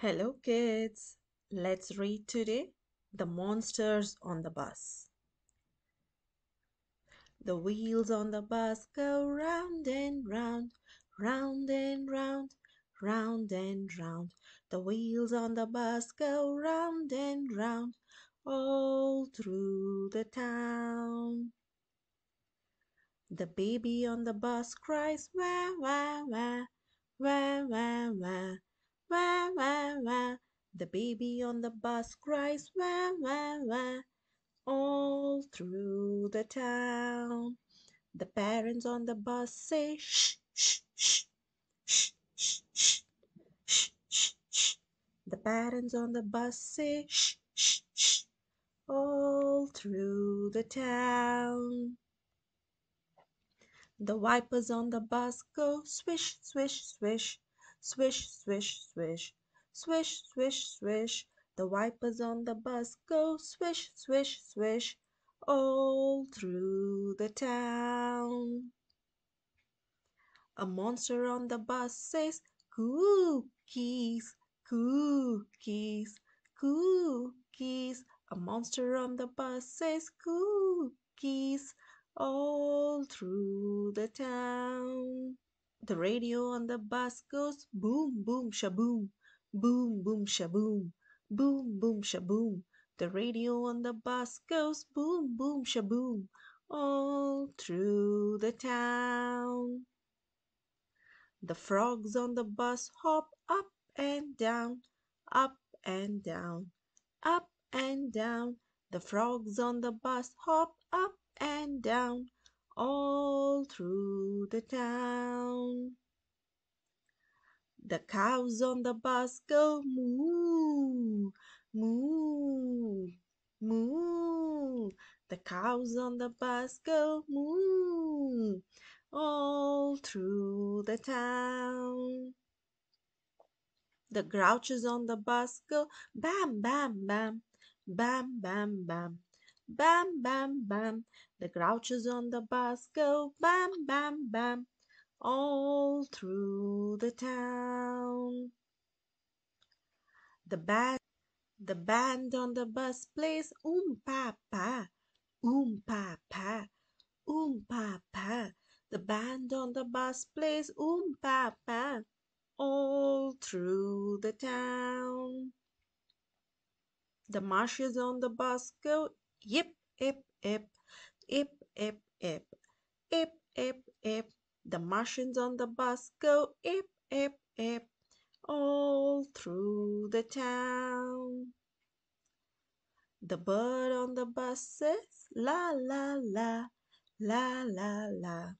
Hello, kids. Let's read today The Monsters on the Bus. The wheels on the bus go round and round, round and round, round and round. The wheels on the bus go round and round, all through the town. The baby on the bus cries wah wah wah, The baby on the bus cries wah wah wah, all through the town. The parents on the bus say shh shh shh shh shh shh shh shh shh. The parents on the bus say shh shh shh, all through the town. The wipers on the bus go swish, swish, swish, swish, swish, swish, swish, swish, swish. The wipers on the bus go swish, swish, swish, all through the town. A monster on the bus says cookies, cookies, cookies. A monster on the bus says cookies all through the town. The radio on the bus goes boom, boom, shaboom, boom, boom, shaboom, boom, boom, shaboom. The radio on the bus goes boom, boom, shaboom, all through the town. The frogs on the bus hop up and down, up and down, up and down. The frogs on the bus hop up and down all through the town. The cows on the bus go moo, moo, moo. The cows on the bus go moo all through the town. The grouches on the bus go bam, bam, bam, bam, bam, bam, bam, bam, bam. The grouches on the bus go bam, bam, bam, all through the town. The band, the band on the bus plays oom pa pa, oom pa pa, oom pa pa. The band on the bus plays oom pa pa, all through the town. The Martians on the bus go yip, ip, Martians on the bus go ip ip ip all through the town. The bird on the bus says la la la, la la la,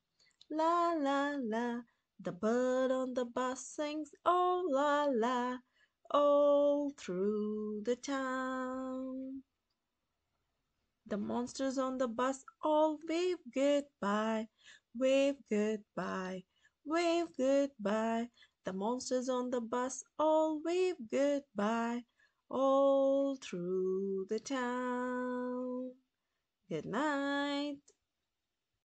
la la la. The bird on the bus sings oh la la all through the town. The monsters on the bus all wave goodbye, wave goodbye, wave goodbye. The monsters on the bus all wave goodbye all through the town. Good night.